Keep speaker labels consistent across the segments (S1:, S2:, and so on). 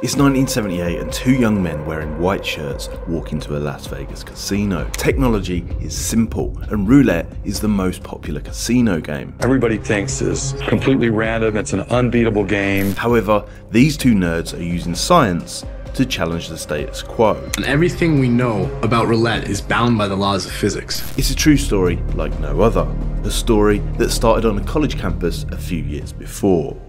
S1: It's 1978 and two young men wearing white shirts walk into a Las Vegas casino. Technology is simple and roulette is the most popular casino game.
S2: Everybody thinks is completely random, it's an unbeatable game.
S1: However, these two nerds are using science to challenge the status quo.
S3: And everything we know about roulette is bound by the laws of physics.
S1: It's a true story like no other, a story that started on a college campus a few years before.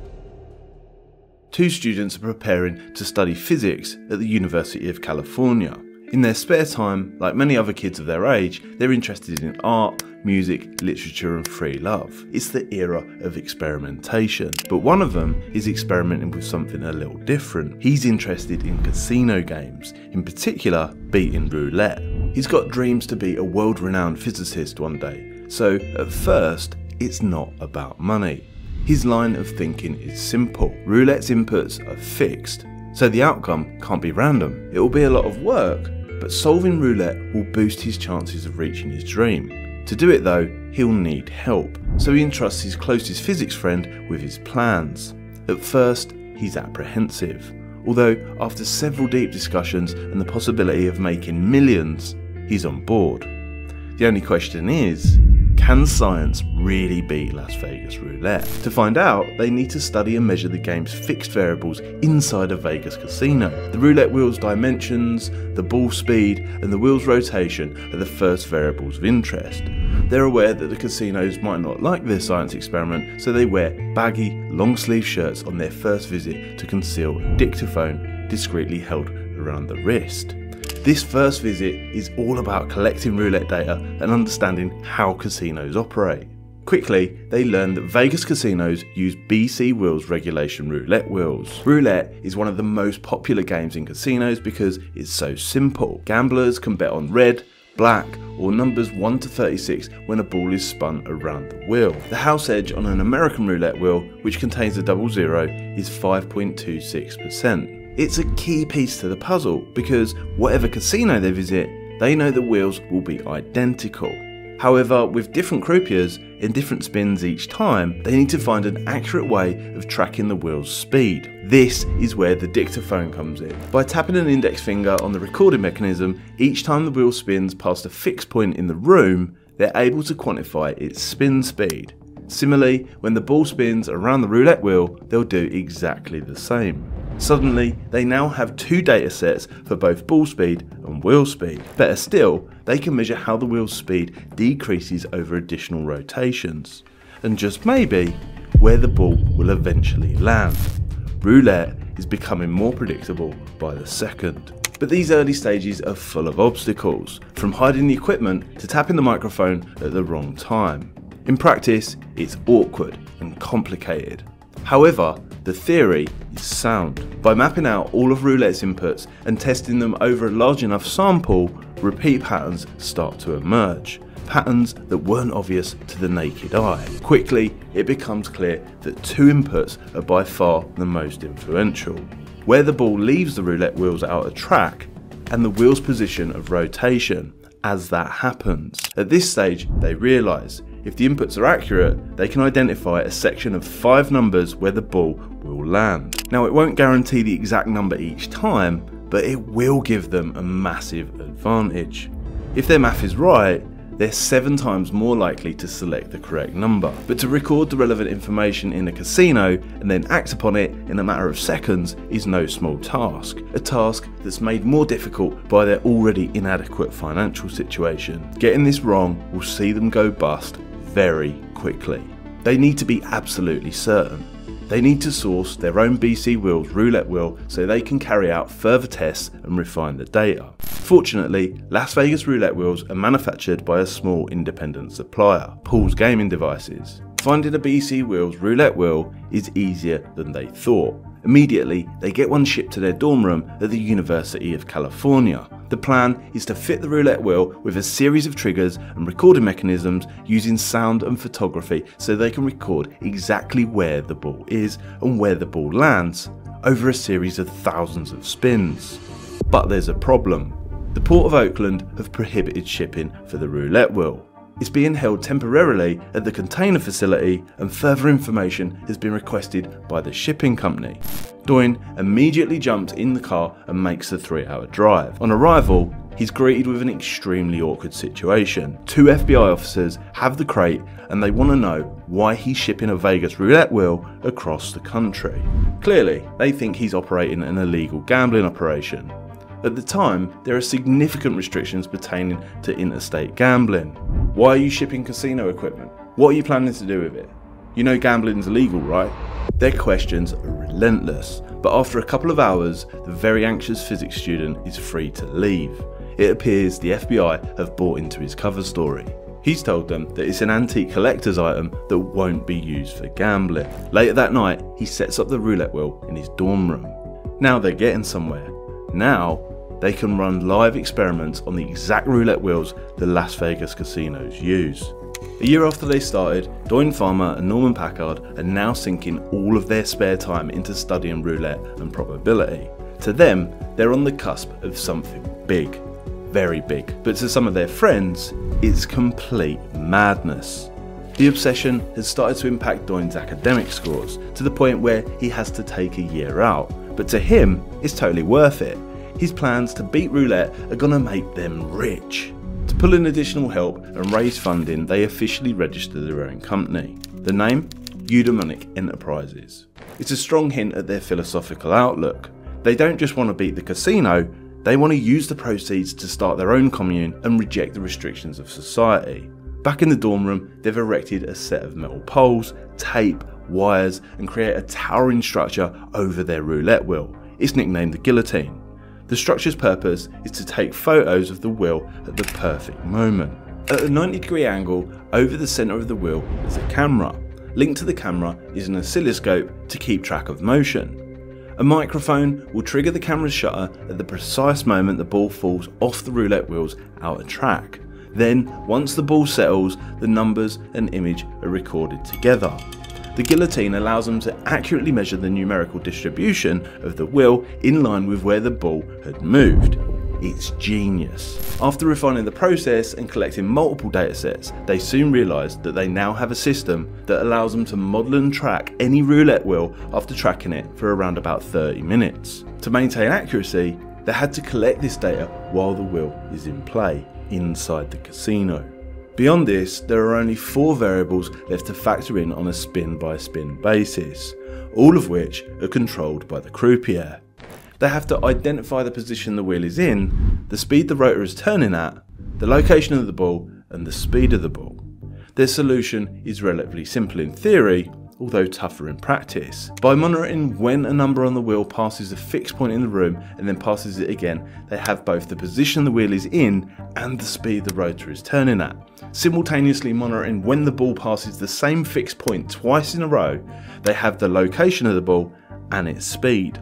S1: Two students are preparing to study physics at the University of California. In their spare time, like many other kids of their age, they're interested in art, music, literature, and free love. It's the era of experimentation. But one of them is experimenting with something a little different. He's interested in casino games, in particular, beating roulette. He's got dreams to be a world renowned physicist one day, so at first, it's not about money. His line of thinking is simple. Roulette's inputs are fixed, so the outcome can't be random. It will be a lot of work, but solving roulette will boost his chances of reaching his dream. To do it though, he'll need help, so he entrusts his closest physics friend with his plans. At first, he's apprehensive, although after several deep discussions and the possibility of making millions, he's on board. The only question is, can science really beat Las Vegas roulette? To find out, they need to study and measure the game's fixed variables inside a Vegas casino. The roulette wheel's dimensions, the ball speed, and the wheel's rotation are the first variables of interest. They're aware that the casinos might not like their science experiment, so they wear baggy, long sleeve shirts on their first visit to conceal a dictaphone discreetly held around the wrist. This first visit is all about collecting roulette data and understanding how casinos operate. Quickly, they learn that Vegas casinos use BC Wheels regulation roulette wheels. Roulette is one of the most popular games in casinos because it's so simple. Gamblers can bet on red, black, or numbers 1 to 36 when a ball is spun around the wheel. The house edge on an American roulette wheel, which contains a double zero, is 5.26%. It's a key piece to the puzzle because whatever casino they visit, they know the wheels will be identical. However, with different croupiers in different spins each time, they need to find an accurate way of tracking the wheel's speed. This is where the dictaphone comes in. By tapping an index finger on the recording mechanism, each time the wheel spins past a fixed point in the room, they're able to quantify its spin speed. Similarly, when the ball spins around the roulette wheel, they'll do exactly the same. Suddenly, they now have two data sets for both ball speed and wheel speed. Better still, they can measure how the wheel speed decreases over additional rotations. And just maybe, where the ball will eventually land. Roulette is becoming more predictable by the second. But these early stages are full of obstacles, from hiding the equipment to tapping the microphone at the wrong time. In practice, it's awkward and complicated. However, the theory is sound. By mapping out all of roulette's inputs and testing them over a large enough sample, repeat patterns start to emerge. Patterns that weren't obvious to the naked eye. Quickly, it becomes clear that two inputs are by far the most influential. Where the ball leaves the roulette wheels out of track, and the wheel's position of rotation as that happens. At this stage, they realise if the inputs are accurate, they can identify a section of five numbers where the ball will land. Now it won't guarantee the exact number each time, but it will give them a massive advantage. If their math is right, they're seven times more likely to select the correct number. But to record the relevant information in a casino and then act upon it in a matter of seconds is no small task. A task that's made more difficult by their already inadequate financial situation. Getting this wrong will see them go bust very quickly. They need to be absolutely certain. They need to source their own BC Wheels roulette wheel so they can carry out further tests and refine the data. Fortunately, Las Vegas roulette wheels are manufactured by a small independent supplier, Paul's Gaming Devices. Finding a BC Wheels roulette wheel is easier than they thought. Immediately, they get one shipped to their dorm room at the University of California. The plan is to fit the roulette wheel with a series of triggers and recording mechanisms using sound and photography so they can record exactly where the ball is and where the ball lands over a series of thousands of spins. But there's a problem. The Port of Oakland have prohibited shipping for the roulette wheel. It's being held temporarily at the container facility and further information has been requested by the shipping company. Doyne immediately jumps in the car and makes the three hour drive. On arrival, he's greeted with an extremely awkward situation. Two FBI officers have the crate and they want to know why he's shipping a Vegas roulette wheel across the country. Clearly, they think he's operating an illegal gambling operation. At the time, there are significant restrictions pertaining to interstate gambling. Why are you shipping casino equipment? What are you planning to do with it? You know gambling's illegal, right? Their questions are relentless, but after a couple of hours, the very anxious physics student is free to leave. It appears the FBI have bought into his cover story. He's told them that it's an antique collector's item that won't be used for gambling. Later that night, he sets up the roulette wheel in his dorm room. Now they're getting somewhere. Now they can run live experiments on the exact roulette wheels the Las Vegas casinos use. A year after they started, Doyne Farmer and Norman Packard are now sinking all of their spare time into studying roulette and probability. To them, they're on the cusp of something big, very big, but to some of their friends, it's complete madness. The obsession has started to impact Doyne's academic scores to the point where he has to take a year out, but to him, it's totally worth it. His plans to beat roulette are gonna make them rich. To pull in additional help and raise funding, they officially registered their own company. The name? Eudaimonic Enterprises. It's a strong hint at their philosophical outlook. They don't just want to beat the casino, they want to use the proceeds to start their own commune and reject the restrictions of society. Back in the dorm room, they've erected a set of metal poles, tape, wires, and create a towering structure over their roulette wheel. It's nicknamed the guillotine. The structure's purpose is to take photos of the wheel at the perfect moment. At a 90 degree angle over the centre of the wheel is a camera. Linked to the camera is an oscilloscope to keep track of motion. A microphone will trigger the camera's shutter at the precise moment the ball falls off the roulette wheels out of track. Then, once the ball settles, the numbers and image are recorded together. The guillotine allows them to accurately measure the numerical distribution of the wheel in line with where the ball had moved. It's genius. After refining the process and collecting multiple datasets, they soon realised that they now have a system that allows them to model and track any roulette wheel after tracking it for around about 30 minutes. To maintain accuracy, they had to collect this data while the wheel is in play inside the casino. Beyond this, there are only four variables left to factor in on a spin by spin basis, all of which are controlled by the croupier. They have to identify the position the wheel is in, the speed the rotor is turning at, the location of the ball, and the speed of the ball. Their solution is relatively simple in theory, although tougher in practice. By monitoring when a number on the wheel passes a fixed point in the room and then passes it again, they have both the position the wheel is in and the speed the rotor is turning at. Simultaneously monitoring when the ball passes the same fixed point twice in a row, they have the location of the ball and its speed.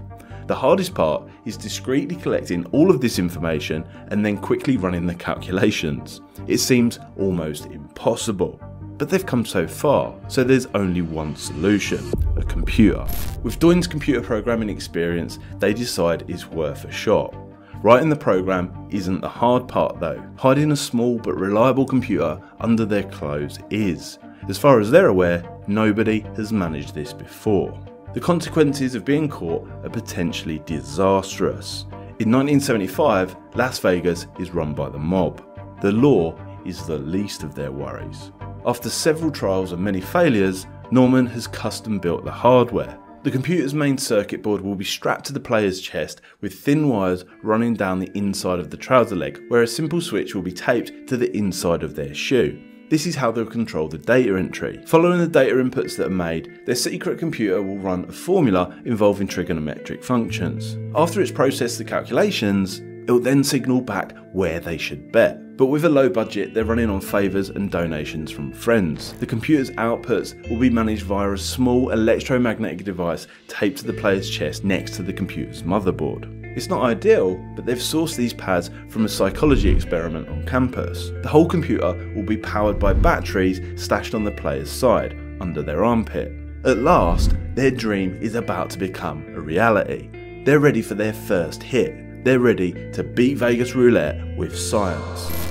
S1: The hardest part is discreetly collecting all of this information and then quickly running the calculations. It seems almost impossible. But they've come so far, so there's only one solution a computer. With Doyne's computer programming experience, they decide it's worth a shot. Writing the program isn't the hard part though. Hiding a small but reliable computer under their clothes is. As far as they're aware, nobody has managed this before. The consequences of being caught are potentially disastrous. In 1975, Las Vegas is run by the mob. The law is the least of their worries. After several trials and many failures, Norman has custom built the hardware. The computer's main circuit board will be strapped to the player's chest with thin wires running down the inside of the trouser leg, where a simple switch will be taped to the inside of their shoe. This is how they'll control the data entry. Following the data inputs that are made, their secret computer will run a formula involving trigonometric functions. After it's processed the calculations, it will then signal back where they should bet. But with a low budget, they're running on favours and donations from friends. The computer's outputs will be managed via a small electromagnetic device taped to the player's chest next to the computer's motherboard. It's not ideal, but they've sourced these pads from a psychology experiment on campus. The whole computer will be powered by batteries stashed on the player's side, under their armpit. At last, their dream is about to become a reality. They're ready for their first hit. They're ready to beat Vegas roulette with science.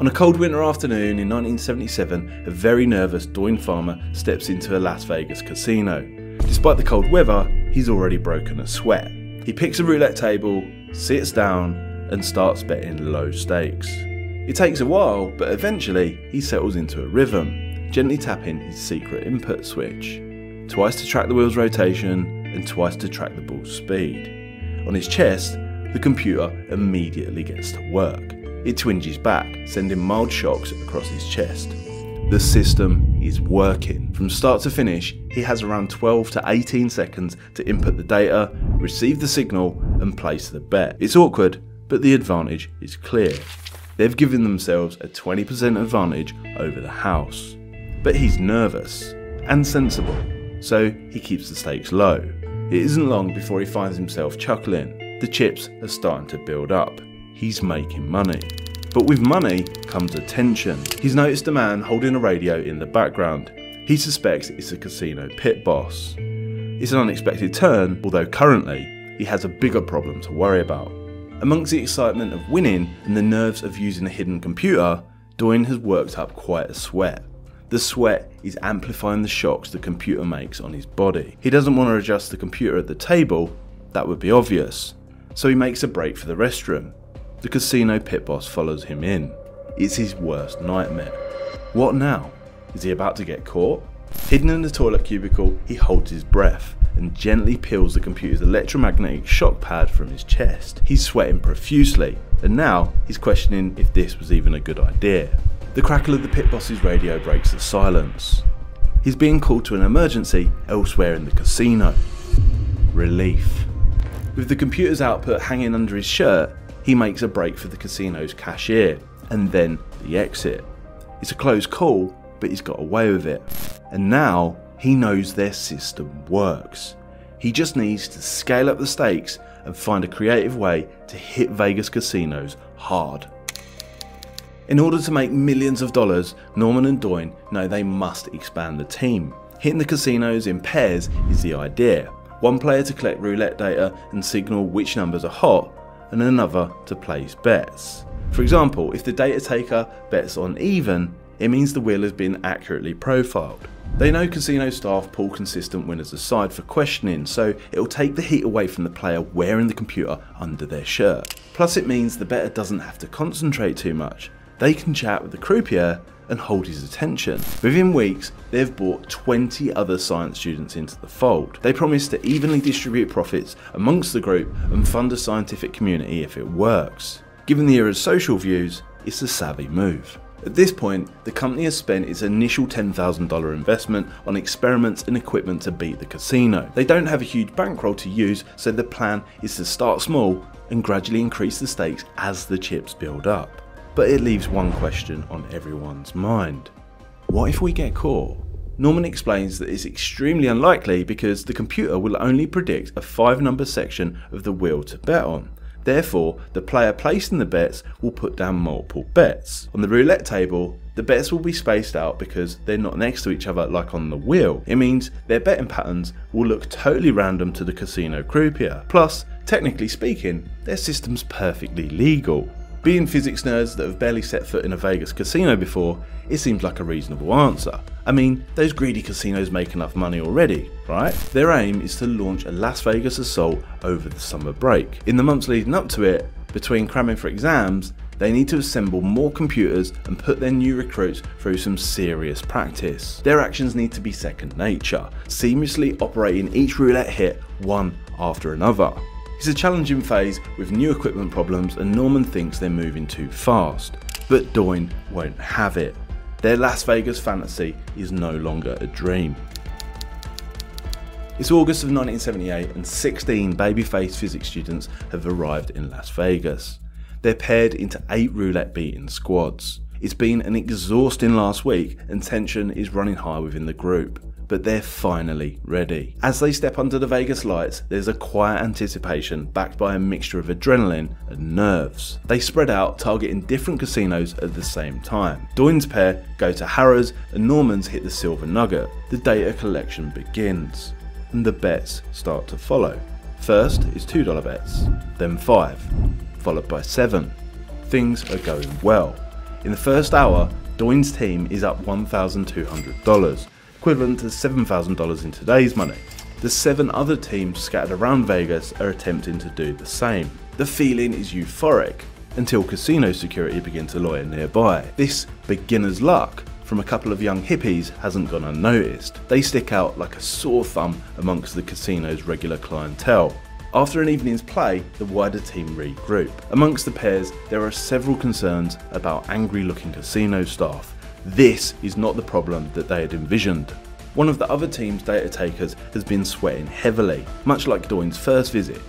S1: On a cold winter afternoon in 1977, a very nervous Doyne Farmer steps into a Las Vegas casino. Despite the cold weather, he's already broken a sweat. He picks a roulette table, sits down, and starts betting low stakes. It takes a while, but eventually he settles into a rhythm, gently tapping his secret input switch. Twice to track the wheel's rotation, and twice to track the ball's speed. On his chest, the computer immediately gets to work. It twinges back, sending mild shocks across his chest. The system is working. From start to finish, he has around 12 to 18 seconds to input the data, receive the signal, and place the bet. It's awkward, but the advantage is clear. They've given themselves a 20% advantage over the house. But he's nervous and sensible, so he keeps the stakes low. It isn't long before he finds himself chuckling. The chips are starting to build up. He's making money. But with money comes attention. He's noticed a man holding a radio in the background. He suspects it's a casino pit boss. It's an unexpected turn, although currently he has a bigger problem to worry about. Amongst the excitement of winning and the nerves of using a hidden computer, Doyne has worked up quite a sweat. The sweat is amplifying the shocks the computer makes on his body. He doesn't want to adjust the computer at the table, that would be obvious. So he makes a break for the restroom. The casino pit boss follows him in. It's his worst nightmare. What now? Is he about to get caught? Hidden in the toilet cubicle, he holds his breath and gently peels the computer's electromagnetic shock pad from his chest. He's sweating profusely, and now he's questioning if this was even a good idea. The crackle of the pit boss's radio breaks the silence. He's being called to an emergency elsewhere in the casino. Relief. With the computer's output hanging under his shirt, he makes a break for the casino's cashier, and then the exit. It's a close call, but he's got away with it. And now he knows their system works. He just needs to scale up the stakes and find a creative way to hit Vegas casinos hard. In order to make millions of dollars, Norman and Doyne know they must expand the team. Hitting the casinos in pairs is the idea. One player to collect roulette data and signal which numbers are hot, and another to place bets. For example, if the data taker bets on even, it means the wheel has been accurately profiled. They know casino staff pull consistent winners aside for questioning, so it'll take the heat away from the player wearing the computer under their shirt. Plus, it means the bettor doesn't have to concentrate too much. They can chat with the croupier and hold his attention. Within weeks, they've brought 20 other science students into the fold. They promise to evenly distribute profits amongst the group and fund a scientific community if it works. Given the era's social views, it's a savvy move. At this point, the company has spent its initial $10,000 investment on experiments and equipment to beat the casino. They don't have a huge bankroll to use, so the plan is to start small and gradually increase the stakes as the chips build up. But it leaves one question on everyone's mind. What if we get caught? Norman explains that it's extremely unlikely because the computer will only predict a 5 number section of the wheel to bet on. Therefore, the player placing the bets will put down multiple bets. On the roulette table, the bets will be spaced out because they're not next to each other like on the wheel. It means their betting patterns will look totally random to the casino croupier. Plus, technically speaking, their system's perfectly legal. Being physics nerds that have barely set foot in a Vegas casino before, it seems like a reasonable answer. I mean, those greedy casinos make enough money already, right? Their aim is to launch a Las Vegas assault over the summer break. In the months leading up to it, between cramming for exams, they need to assemble more computers and put their new recruits through some serious practice. Their actions need to be second nature, seamlessly operating each roulette hit one after another. It's a challenging phase with new equipment problems and Norman thinks they're moving too fast. But Doyne won't have it. Their Las Vegas fantasy is no longer a dream. It's August of 1978 and 16 baby-faced physics students have arrived in Las Vegas. They're paired into 8 roulette beating squads. It's been an exhausting last week and tension is running high within the group but they're finally ready. As they step under the Vegas lights, there's a quiet anticipation backed by a mixture of adrenaline and nerves. They spread out, targeting different casinos at the same time. Doyne's pair go to Harrah's and Norman's hit the Silver Nugget. The data collection begins, and the bets start to follow. First is $2 bets, then 5, followed by 7. Things are going well. In the first hour, Doyne's team is up $1,200 equivalent to $7,000 in today's money. the seven other teams scattered around Vegas are attempting to do the same. The feeling is euphoric until casino security begin to loiter nearby. This beginner's luck from a couple of young hippies hasn't gone unnoticed. They stick out like a sore thumb amongst the casino's regular clientele. After an evening's play, the wider team regroup. Amongst the pairs, there are several concerns about angry looking casino staff. This is not the problem that they had envisioned. One of the other team's data takers has been sweating heavily, much like Doyne's first visit.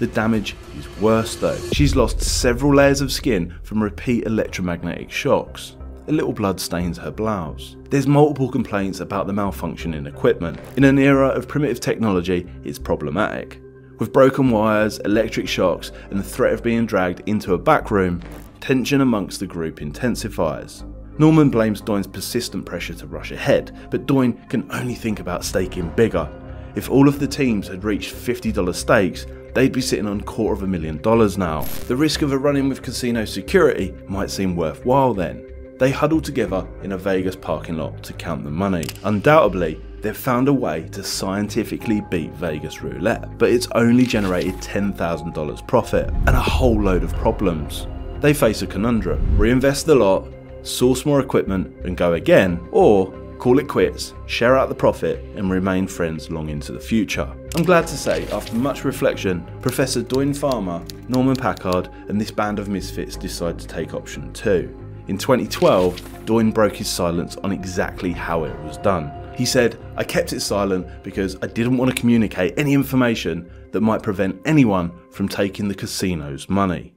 S1: The damage is worse though. She's lost several layers of skin from repeat electromagnetic shocks. A little blood stains her blouse. There's multiple complaints about the malfunction in equipment. In an era of primitive technology, it's problematic. With broken wires, electric shocks, and the threat of being dragged into a back room, tension amongst the group intensifies. Norman blames Doyne's persistent pressure to rush ahead, but Doyne can only think about staking bigger. If all of the teams had reached $50 stakes, they'd be sitting on quarter of a million dollars now. The risk of a run-in with casino security might seem worthwhile then. They huddle together in a Vegas parking lot to count the money. Undoubtedly, they've found a way to scientifically beat Vegas roulette, but it's only generated $10,000 profit and a whole load of problems. They face a conundrum reinvest the lot, source more equipment, and go again, or call it quits, share out the profit, and remain friends long into the future. I'm glad to say, after much reflection, Professor Doyne Farmer, Norman Packard, and this band of misfits decide to take option 2. In 2012, Doyne broke his silence on exactly how it was done. He said, I kept it silent because I didn't want to communicate any information that might prevent anyone from taking the casino's money.